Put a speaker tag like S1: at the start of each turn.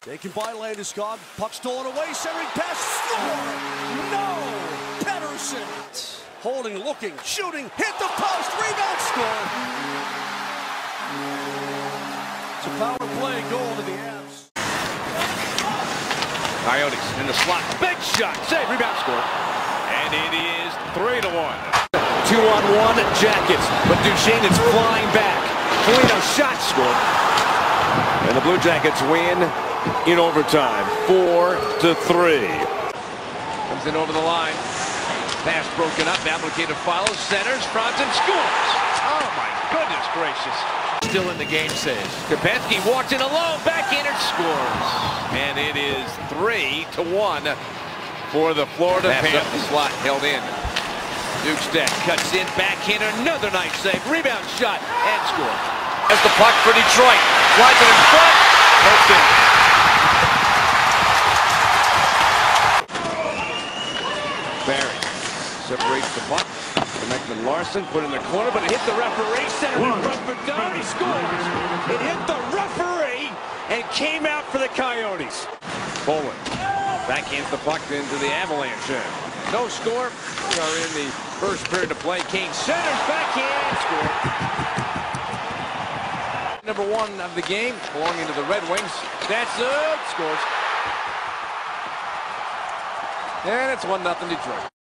S1: Taken by Landeskog. Puck stolen away. Centering pass. Score! No! Pettersson. Holding, looking, shooting. Hit the post. Rebound. Score. It's a power play goal to the Avs.
S2: Coyotes in the slot. Big shot. Save. Rebound score. And it is three to one. Two on one Jackets. But Duchene is flying back. Foligno shot Score. And the Blue Jackets win in overtime. Four to three.
S3: Comes in over the line. Pass broken up. Abdicated follows. Centers. Franzen scores. Oh my goodness gracious. Still in the game says. Kapensky walks in alone. Backhander scores. And it is three to one for the Florida
S2: Pass
S3: Panthers.
S2: up
S3: the slot held in. Dukestead cuts in. Backhander. Another nice save. Rebound shot. And score.
S2: As the puck for Detroit. Slides it in front. Poked in.
S3: Barry separates the puck. Connectman Larson put in the corner, but it hit the referee. Center front for Dunn. He scores. It hit the referee and came out for the Coyotes. Bowen backhands the puck into the Avalanche. No score. We are in the first period of play. Kane centers backhand score. Number one of the game, belonging to the Red Wings. That's it. Scores. And it's 1 0 Detroit.